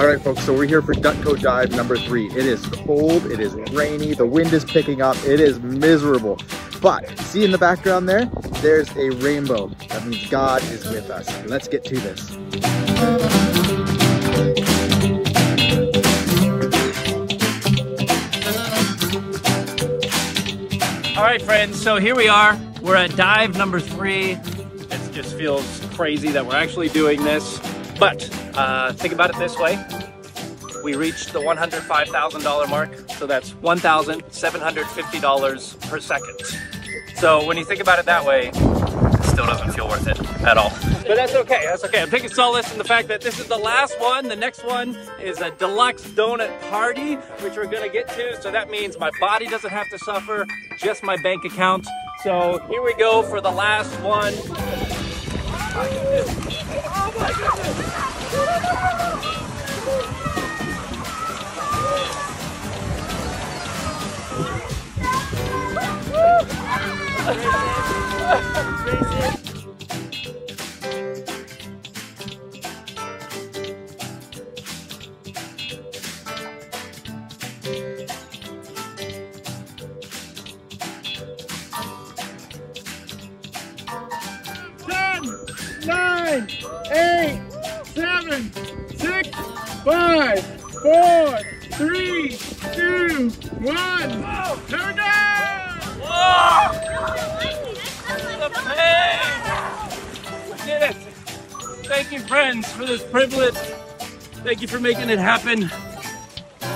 All right, folks, so we're here for Dutko Dive number three. It is cold, it is rainy, the wind is picking up, it is miserable. But see in the background there, there's a rainbow. That means God is with us. Let's get to this. All right, friends, so here we are. We're at dive number three. It just feels crazy that we're actually doing this. But uh, think about it this way. We reached the $105,000 mark, so that's $1,750 per second. So when you think about it that way, it still doesn't feel worth it at all. But that's okay, that's okay. I'm taking solace in the fact that this is the last one. The next one is a deluxe donut party, which we're gonna get to. So that means my body doesn't have to suffer, just my bank account. So here we go for the last one. Oh my nine, eight, seven, six, five, four, three, two, one. Turn down! Whoa! The pain! We did it! Thank you, friends, for this privilege. Thank you for making it happen.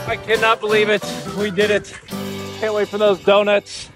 I cannot believe it. We did it. Can't wait for those donuts.